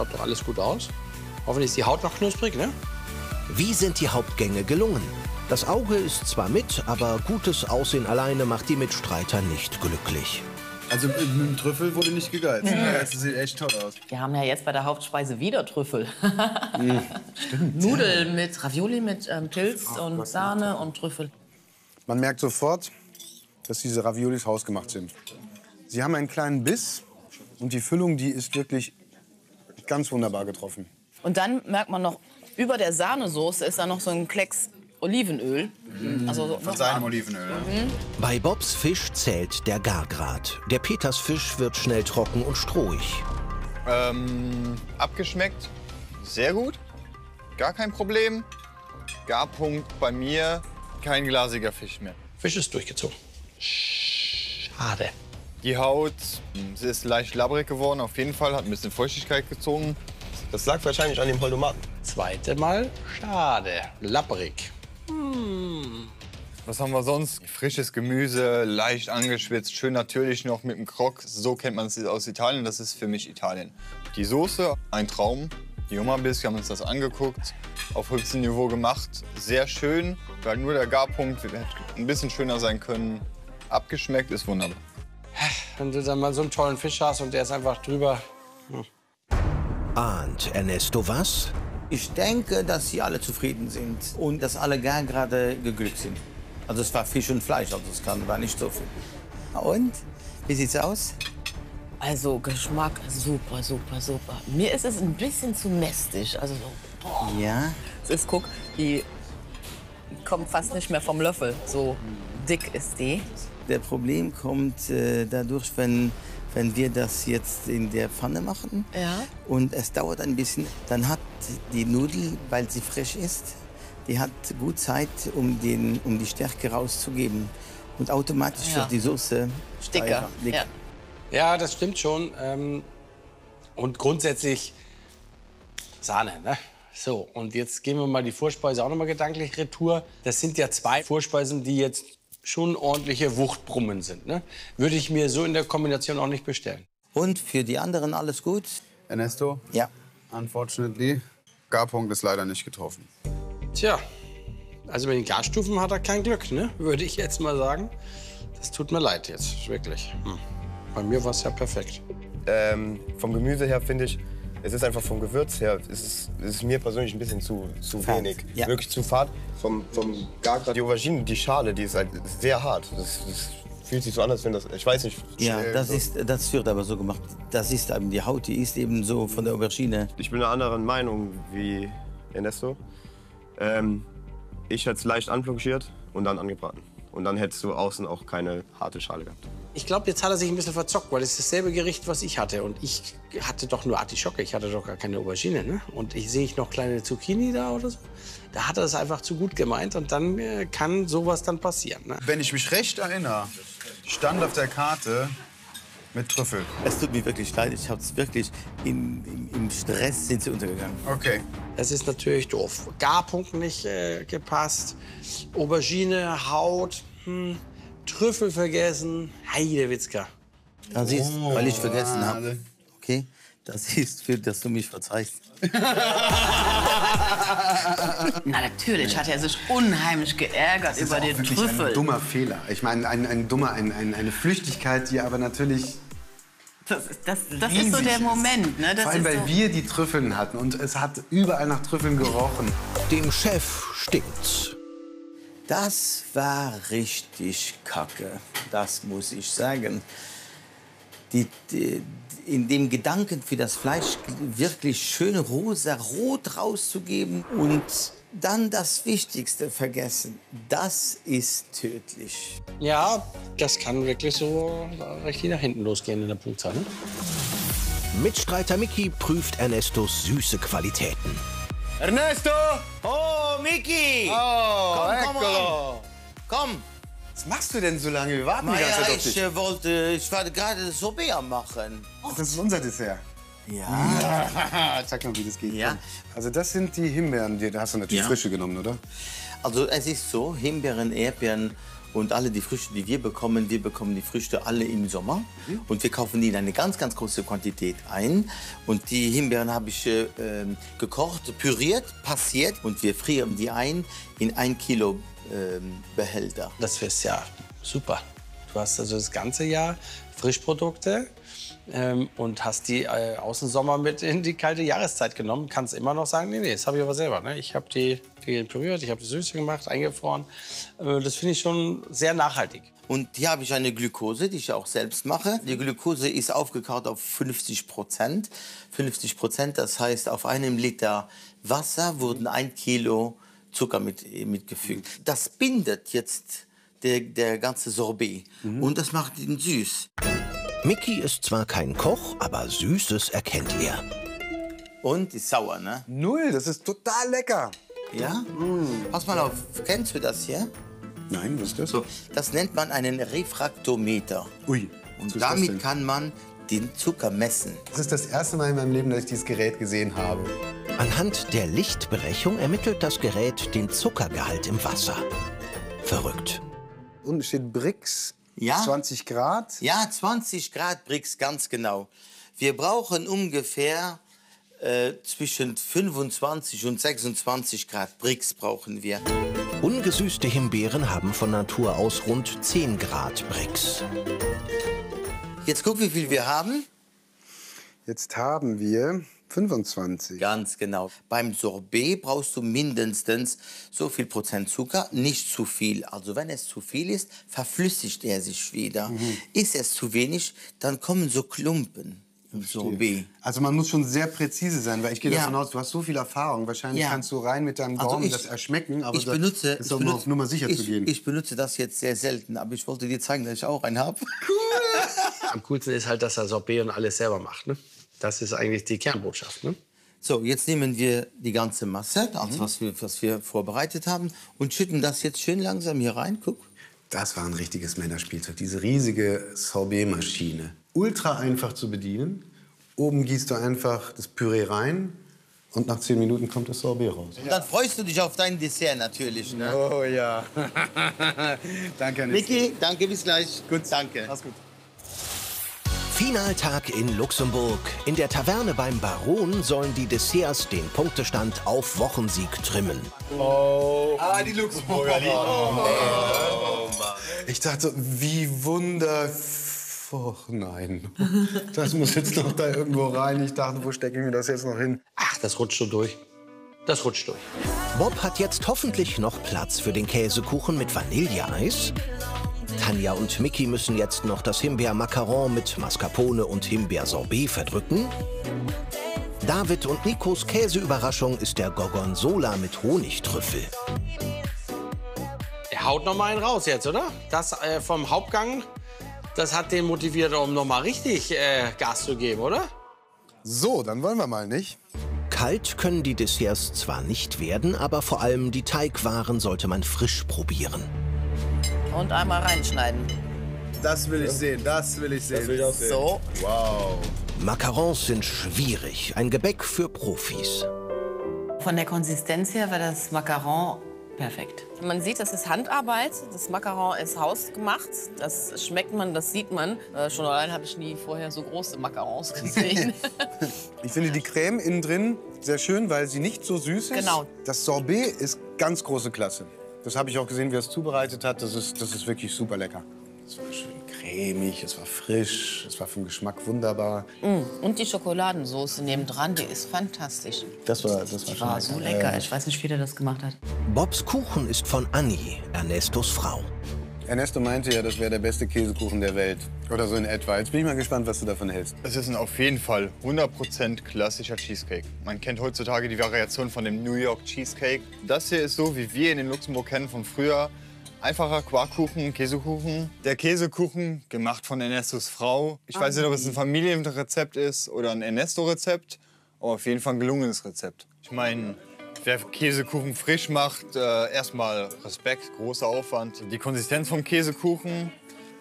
schaut doch alles gut aus. Hoffentlich ist die Haut noch knusprig, ne? Wie sind die Hauptgänge gelungen? Das Auge ist zwar mit, aber gutes Aussehen alleine macht die Mitstreiter nicht glücklich. Also mit dem Trüffel wurde nicht gegeizt. Das sieht echt toll aus. Wir haben ja jetzt bei der Hauptspeise wieder Trüffel. Stimmt. Nudeln mit Ravioli mit ähm, Pilz und Sahne und Trüffel. Man merkt sofort, dass diese Raviolis hausgemacht sind. Sie haben einen kleinen Biss und die Füllung, die ist wirklich ganz wunderbar getroffen. Und dann merkt man noch, über der Sahnesoße ist da noch so ein Klecks Olivenöl. Also so Von seinem Olivenöl. ja. Bei Bobs Fisch zählt der Gargrad. Der Petersfisch wird schnell trocken und strohig. Ähm, abgeschmeckt, sehr gut, gar kein Problem. Garpunkt bei mir, kein glasiger Fisch mehr. Fisch ist durchgezogen. Schade. Die Haut, mh, sie ist leicht labbrig geworden, auf jeden Fall, hat ein bisschen Feuchtigkeit gezogen. Das lag wahrscheinlich an dem Holdomaten. Zweite Mal schade. Lapprig. Was haben wir sonst? Frisches Gemüse, leicht angeschwitzt, schön natürlich noch mit dem Krog. So kennt man es aus Italien, das ist für mich Italien. Die Soße, ein Traum. Die Hummerbiss, wir haben uns das angeguckt, auf höchstem Niveau gemacht. Sehr schön, weil nur der Garpunkt hätte ein bisschen schöner sein können. Abgeschmeckt ist wunderbar. Wenn du dann mal so einen tollen Fisch hast und der ist einfach drüber. Ahnt Ernesto was? Ich denke, dass sie alle zufrieden sind und dass alle gern gerade geglückt sind. Also es war Fisch und Fleisch, also es kann, war nicht so viel. Und? Wie sieht's aus? Also Geschmack super, super, super. Mir ist es ein bisschen zu mästig. Also so, boah. Ja. Es ist, guck, die kommt fast nicht mehr vom Löffel. So dick ist die. Der Problem kommt äh, dadurch, wenn, wenn wir das jetzt in der Pfanne machen. Ja. Und es dauert ein bisschen. Dann hat die Nudel, weil sie frisch ist, die hat gut Zeit, um, den, um die Stärke rauszugeben. Und automatisch Ja. wird die Soße Dicker. Ja. Ja, das stimmt schon. Ähm, und grundsätzlich Sahne, ne? So, und jetzt gehen wir mal die Vorspeise auch noch mal gedanklich retour. Das sind ja zwei Vorspeisen, die jetzt schon ordentliche Wuchtbrummen sind. Ne? Würde ich mir so in der Kombination auch nicht bestellen. Und für die anderen alles gut? Ernesto, Ja. unfortunately, Garpunkt ist leider nicht getroffen. Tja, also mit den Gasstufen hat er kein Glück, ne? würde ich jetzt mal sagen. Das tut mir leid jetzt, wirklich. Hm. Bei mir war es ja perfekt. Ähm, vom Gemüse her finde ich, es ist einfach vom Gewürz her, es ist, es ist mir persönlich ein bisschen zu, zu Fad, wenig. ja. Wirklich zu fad. Vom, vom Gargrad, die Aubergine, die Schale, die ist halt sehr hart. Das, das fühlt sich so an, als wenn das, ich weiß nicht. Ja, äh, das, so- ist, das wird aber so gemacht. Das ist eben die Haut, die ist eben so von der Aubergine. Ich bin einer anderen Meinung wie Ernesto. Ähm, ich hätte es leicht anblanchiert und dann angebraten. Und dann hättest du außen auch keine harte Schale gehabt. Ich glaube, jetzt hat er sich ein bisschen verzockt, weil es ist dasselbe Gericht, was ich hatte. Und ich hatte doch nur Artischocke, ich hatte doch gar keine Aubergine. Ne? Und ich sehe ich noch kleine Zucchini da oder so. Da hat er es einfach zu gut gemeint und dann äh, kann sowas dann passieren. Ne? Wenn ich mich recht erinnere, stand auf der Karte mit Trüffel. Es tut mir wirklich leid, ich habe es wirklich in, im, im Stress sind sie untergegangen. Okay. Das ist natürlich doof. Garpunkt nicht äh, gepasst, Aubergine, Haut, hm, Trüffel vergessen. Heidewitzka. Das ist, weil ich vergessen habe. Okay, das ist für, dass du mich verzeihst. Na natürlich hat er sich unheimlich geärgert Das ist über auch den wirklich Trüffel. ein dummer Fehler. Ich meine, ein, ein dummer, ein, ein, eine Flüchtigkeit, die aber natürlich Das ist, das, das ist so der Moment. Ne? Das Vor allem, ist weil so, wir die Trüffeln hatten und es hat überall nach Trüffeln gerochen. Dem Chef stinkt's. Das war richtig kacke, das muss ich sagen. Die, die, in dem Gedanken für das Fleisch wirklich schön rosa-rot rauszugeben und dann das Wichtigste vergessen, das ist tödlich. Ja, das kann wirklich so richtig nach hinten losgehen in der Punktzahl. Ne? Mitstreiter Mickey prüft Ernestos süße Qualitäten. Ernesto! Oh, Miki! Oh, komm, komm. Komm! Was machst du denn so lange? Wir warten die ganze Zeit auf ich dich. äh, wollte, ich war gerade Sorbet am machen. Das ist unser Dessert. Ja. Zeig mal, wie das geht. Ja. Also das sind die Himbeeren, die da hast du natürlich Ja. frische genommen, oder? Also es ist so, Himbeeren, Erdbeeren Und alle die Früchte, die wir bekommen, wir bekommen die Früchte alle im Sommer. Und wir kaufen die in eine ganz, ganz große Quantität ein. Und die Himbeeren habe ich äh, gekocht, püriert, passiert. Und wir frieren die ein in ein Kilo ähm, Behälter. Das ist ja super. Du hast also das ganze Jahr Frischprodukte ähm, und hast die äh, aus dem Sommer mit in die kalte Jahreszeit genommen. Kannst immer noch sagen, nee, nee, das habe ich aber selber. Ne? Ich habe die, die püriert, ich habe die Süße gemacht, eingefroren. Äh, das finde ich schon sehr nachhaltig. Und hier habe ich eine Glukose, die ich auch selbst mache. Die Glukose ist aufgekaut auf 50 Prozent. 50 Prozent, das heißt, auf einem Liter Wasser wurden ein Kilo Zucker mit, mitgefügt. Das bindet jetzt der, der ganze Sorbet und das macht ihn süß. Mickey ist zwar kein Koch, aber Süßes erkennt er. Und ist sauer, ne? Null, das ist total lecker. Ja? Pass mal auf, kennst du das hier? Nein, was ist das? So, das nennt man einen Refraktometer. Ui. Und damit kann man den Zucker messen. Das ist das erste Mal in meinem Leben, dass ich dieses Gerät gesehen habe. Anhand der Lichtbrechung ermittelt das Gerät den Zuckergehalt im Wasser. Verrückt. Unten steht Brix, Ja? 20 Grad. Ja, 20 Grad Brix, ganz genau. Wir brauchen ungefähr äh, zwischen 25 und 26 Grad Brix brauchen wir. Ungesüßte Himbeeren haben von Natur aus rund 10 Grad Brix. Jetzt guck, wie viel wir haben. Jetzt haben wir 25. Ganz genau. Beim Sorbet brauchst du mindestens so viel Prozent Zucker, nicht zu viel. Also wenn es zu viel ist, verflüssigt er sich wieder. Ist es zu wenig, dann kommen so Klumpen im Sorbet. Also man muss schon sehr präzise sein, weil ich gehe Ja. davon aus, du hast so viel Erfahrung. Wahrscheinlich Ja. kannst du rein mit deinem Also Gaumen ich- das erschmecken, aber ich das benutze, ist ich auch benutze, auf Nummer sicher ich, zu gehen. Ich benutze das jetzt sehr selten, aber ich wollte dir zeigen, dass ich auch einen habe. Am coolsten ist halt, dass er Sorbet und alles selber macht. Ne? Das ist eigentlich die Kernbotschaft. Ne? So, jetzt nehmen wir die ganze Masse, also Mhm. was, wir, was wir vorbereitet haben, und schütten das jetzt schön langsam hier rein. Guck. Das war ein richtiges Männerspielzeug, diese riesige Sorbet-Maschine. Ultra einfach zu bedienen. Oben gießt du einfach das Püree rein und nach 10 Minuten kommt das Sorbet raus. Und dann freust du dich auf dein Dessert natürlich. Ne? Oh ja. Danke. Niki, danke, bis gleich. Gut, danke. Mach's gut. Finaltag in Luxemburg. In der Taverne beim Baron sollen die Desserts den Punktestand auf Wochensieg trimmen. Ah, die Luxemburger. Ich dachte, so, wie wunder... Oh nein. Das muss jetzt noch da irgendwo rein. Ich dachte, wo stecke ich mir das jetzt noch hin? Ach, das rutscht schon durch. Das rutscht durch. Bob hat jetzt hoffentlich noch Platz für den Käsekuchen mit Vanilleeis. Tanja und Mickey müssen jetzt noch das Himbeer-Macaron mit Mascarpone und Himbeersorbet verdrücken. David und Nikos Käseüberraschung ist der Gorgonzola mit Honigtrüffel. Er haut noch mal einen raus jetzt, oder? Das äh, vom Hauptgang, das hat den motiviert, um noch mal richtig äh, Gas zu geben, oder? So, dann wollen wir mal, nicht? Kalt können die Desserts zwar nicht werden, aber vor allem die Teigwaren sollte man frisch probieren. Und einmal reinschneiden. Das will ich sehen, das will ich sehen. So. Macarons sind schwierig, ein Gebäck für Profis. Von der Konsistenz her war das Macaron perfekt. Man sieht, das ist Handarbeit. Das Macaron ist hausgemacht. Das schmeckt man, das sieht man. Äh, schon allein habe ich nie vorher so große Macarons gesehen. Ich finde die Creme innen drin sehr schön, weil sie nicht so süß ist. Genau. Das Sorbet ist ganz große Klasse. Das habe ich auch gesehen, wie er es zubereitet hat. Das ist, das ist wirklich super lecker. Es war schön cremig, es war frisch, es war vom Geschmack wunderbar. Und die Schokoladensoße nebendran, die ist fantastisch. Das war, das war schon War so lecker. Ich weiß nicht, wie der das gemacht hat. Bobs Kuchen ist von Annie, Ernestos Frau. Ernesto meinte ja, das wäre der beste Käsekuchen der Welt. Oder so in etwa. Jetzt bin ich mal gespannt, was du davon hältst. Es ist ein auf jeden Fall 100% klassischer Cheesecake. Man kennt heutzutage die Variation von dem New York Cheesecake. Das hier ist so, wie wir ihn in Luxemburg kennen von früher. Einfacher Quarkkuchen, Käsekuchen. Der Käsekuchen, gemacht von Ernestos Frau. Ich weiß nicht, ob es ein Familienrezept ist oder ein Ernesto-Rezept, aber auf jeden Fall ein gelungenes Rezept. Ich meine, wer Käsekuchen frisch macht, äh, erstmal Respekt, großer Aufwand. Die Konsistenz vom Käsekuchen,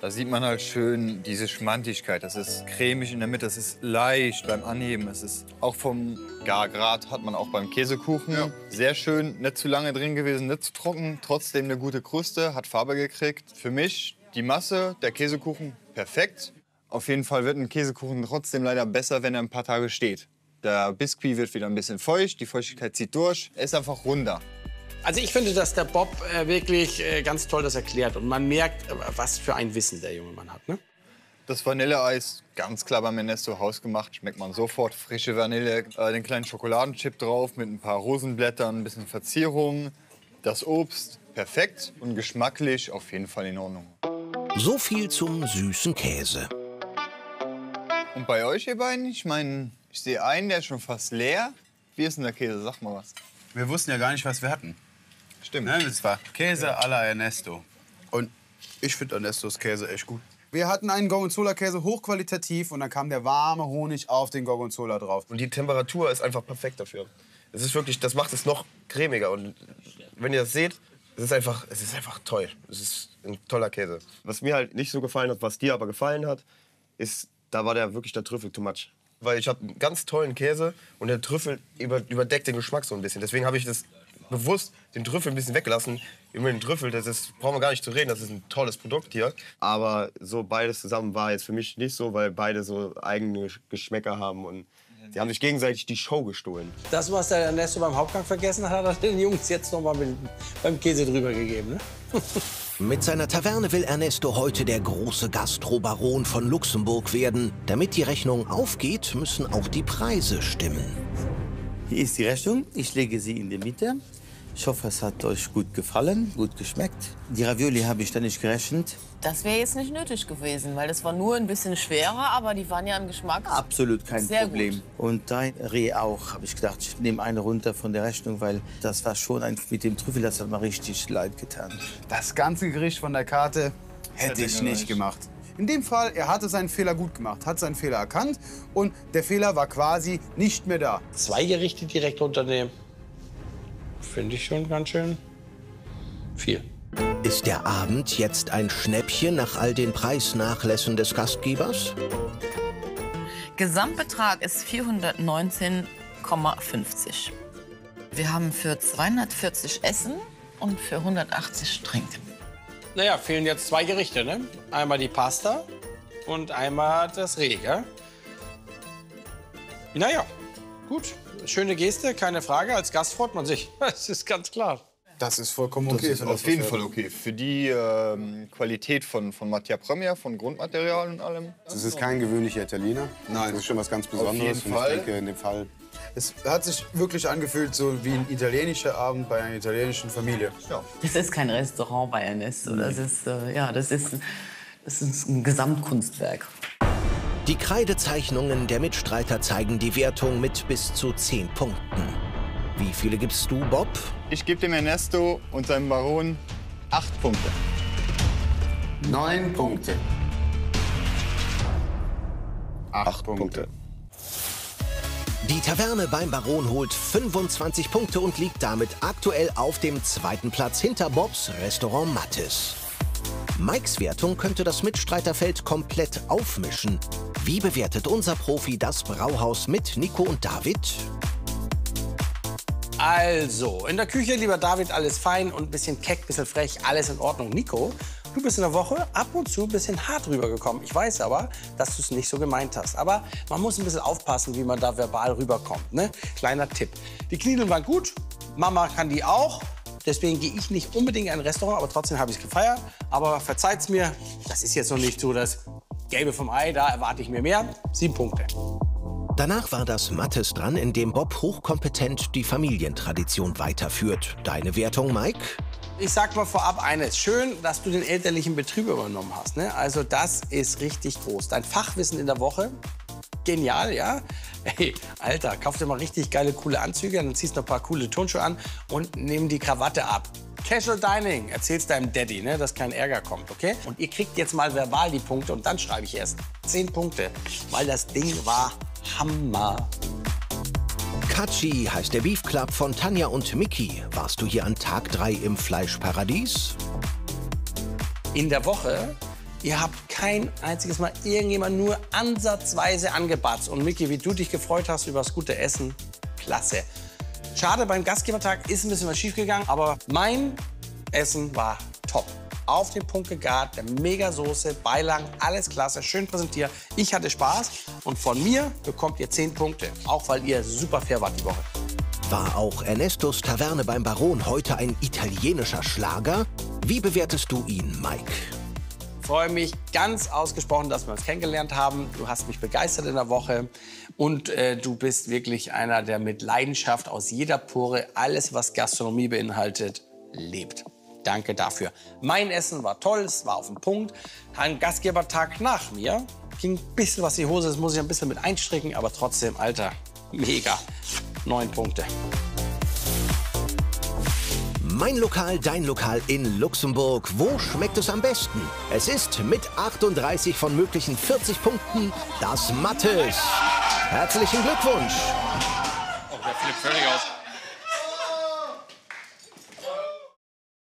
Da sieht man halt schön diese Schmantigkeit. Das ist cremig in der Mitte, das ist leicht beim Anheben. Es ist auch vom Gargrad hat man auch beim Käsekuchen. Sehr schön, nicht zu lange drin gewesen, nicht zu trocken. Trotzdem eine gute Kruste, hat Farbe gekriegt. Für mich die Masse, der Käsekuchen, perfekt. Auf jeden Fall wird ein Käsekuchen trotzdem leider besser, wenn er ein paar Tage steht. Der Biskuit wird wieder ein bisschen feucht, die Feuchtigkeit zieht durch. Er ist einfach runder. Also ich finde, dass der Bob äh, wirklich äh, ganz toll das erklärt. Und man merkt, äh, was für ein Wissen der junge Mann hat. Ne? Das Vanilleeis, ganz klar beim Ernesto hausgemacht, schmeckt man sofort. Frische Vanille, äh, den kleinen Schokoladenchip drauf mit ein paar Rosenblättern, ein bisschen Verzierung. Das Obst, perfekt und geschmacklich auf jeden Fall in Ordnung. So viel zum süßen Käse. Und bei euch, ihr beiden, ich meine, ich sehe einen, der ist schon fast leer. Wie ist denn der Käse? Sag mal was. Wir wussten ja gar nicht, was wir hatten. Stimmt. Ne? Das war Käse à la Ernesto. Und ich finde Ernestos Käse echt gut. Wir hatten einen Gorgonzola-Käse hochqualitativ und dann kam der warme Honig auf den Gorgonzola drauf. Und die Temperatur ist einfach perfekt dafür. Es ist wirklich, das macht es noch cremiger. Und wenn ihr das seht, es ist einfach, es ist einfach toll. Es ist ein toller Käse. Was mir halt nicht so gefallen hat, was dir aber gefallen hat, ist, da war der wirklich der Trüffel too much. Weil ich habe einen ganz tollen Käse und der Trüffel über, überdeckt den Geschmack so ein bisschen. Deswegen habe ich das bewusst den Trüffel ein bisschen weggelassen. Über den Trüffel, das ist, brauchen wir gar nicht zu reden, das ist ein tolles Produkt hier. Aber so beides zusammen war jetzt für mich nicht so, weil beide so eigene Geschmäcker haben und sie haben sich gegenseitig die Show gestohlen. Das, was der Ernesto beim Hauptgang vergessen hat, hat er den Jungs jetzt noch mal mit, beim Käse drüber gegeben. Ne? Mit seiner Taverne will Ernesto heute der große Gastrobaron von Luxemburg werden. Damit die Rechnung aufgeht, müssen auch die Preise stimmen. Hier ist die Rechnung. Ich lege sie in die Mitte. Ich hoffe, es hat euch gut gefallen, gut geschmeckt. Die Ravioli habe ich dann nicht gerechnet. Das wäre jetzt nicht nötig gewesen, weil das war nur ein bisschen schwerer, aber die waren ja im Geschmack. Absolut kein Sehr Problem. gut. Und dein Reh auch, habe ich gedacht, ich nehme eine runter von der Rechnung, weil das war schon ein, mit dem Trüffel, das hat mir richtig leid getan. Das ganze Gericht von der Karte hätte ich nicht gemacht. In dem Fall, er hatte seinen Fehler gut gemacht, hat seinen Fehler erkannt und der Fehler war quasi nicht mehr da. Zwei Gerichte direkt unternehmen, finde ich schon ganz schön viel. Ist der Abend jetzt ein Schnäppchen nach all den Preisnachlässen des Gastgebers? Gesamtbetrag ist 419,50. Wir haben für 240 Essen und für 180 Trinken. Naja, fehlen jetzt zwei Gerichte, ne? Einmal die Pasta und einmal das Reh, gell? Naja, gut. Schöne Geste, keine Frage. Als Gast freut man sich. Das ist ganz klar. Das ist vollkommen Das okay. ist für auf jeden Fall okay. Für die ähm, Qualität von, von Mattia Premier, von Grundmaterial und allem. Das ist kein gewöhnlicher Italiener. Nein. Das ist schon was ganz Besonderes. jeden Und ich Fall. denke, in dem Fall Es hat sich wirklich angefühlt so wie ein italienischer Abend bei einer italienischen Familie. Das ist kein Restaurant bei Ernesto. Das ist, äh, ja, das ist, das ist ein Gesamtkunstwerk. Die Kreidezeichnungen der Mitstreiter zeigen die Wertung mit bis zu 10 Punkten. Wie viele gibst du, Bob? Ich gebe dem Ernesto und seinem Baron acht Punkte. neun Punkte. Acht, Punkte. Die Taverne beim Baron holt 25 Punkte und liegt damit aktuell auf dem zweiten Platz hinter Bobs Restaurant Mattes. Mikes Wertung könnte das Mitstreiterfeld komplett aufmischen. Wie bewertet unser Profi das Brauhaus mit Nico und David? Also, in der Küche, lieber David, alles fein und ein bisschen keck, bisschen frech, alles in Ordnung. Nico, du bist in der Woche ab und zu ein bisschen hart rübergekommen. Ich weiß aber, dass du es nicht so gemeint hast. Aber man muss ein bisschen aufpassen, wie man da verbal rüberkommt. Ne? Kleiner Tipp. Die Knien waren gut, Mama kann die auch. Deswegen gehe ich nicht unbedingt in ein Restaurant, aber trotzdem habe ich es gefeiert. Aber verzeiht's mir, das ist jetzt noch nicht so das Gelbe vom Ei, da erwarte ich mir mehr. Sieben Punkte. Danach war das Mattes dran, in dem Bob hochkompetent die Familientradition weiterführt. Deine Wertung, Mike? Ich sag mal vorab eines. Schön, dass du den elterlichen Betrieb übernommen hast. Ne? Also das ist richtig groß. Dein Fachwissen in der Woche, genial, ja? Hey, Alter, kauf dir mal richtig geile, coole Anzüge, dann ziehst du noch ein paar coole Turnschuhe an und nimm die Krawatte ab. Casual Dining, erzählst deinem Daddy, ne, dass kein Ärger kommt, okay? Und ihr kriegt jetzt mal verbal die Punkte und dann schreibe ich erst zehn Punkte, weil das Ding war Hammer. Kachi heißt der Beef Club von Tanja und Mickey. Warst du hier an Tag 3 im Fleischparadies? In der Woche Ihr habt kein einziges Mal irgendjemand nur ansatzweise angebatzt. Und Micky, wie du dich gefreut hast über das gute Essen, klasse. Schade, beim Gastgebertag ist ein bisschen was schiefgegangen, aber mein Essen war top. Auf den Punkt gegart, der Mega-Soße, Beilagen, alles klasse, schön präsentiert. Ich hatte Spaß und von mir bekommt ihr 10 Punkte, auch weil ihr super fair wart die Woche. War auch Ernestos Taverne beim Baron heute ein italienischer Schlager? Wie bewertest du ihn, Mike? Freue mich ganz ausgesprochen, dass wir uns kennengelernt haben. Du hast mich begeistert in der Woche und äh, du bist wirklich einer, der mit Leidenschaft aus jeder Pore alles, was Gastronomie beinhaltet, lebt. Danke dafür. Mein Essen war toll, es war auf den Punkt. Ein Gastgebertag nach mir ging ein bisschen was die Hose, das muss ich ein bisschen mit einstricken, aber trotzdem, Alter, mega. Neun Punkte. Mein Lokal, dein Lokal in Luxemburg. Wo schmeckt es am besten? Es ist mit 38 von möglichen 40 Punkten das Mattes. Herzlichen Glückwunsch! Oh, der flippt völlig aus.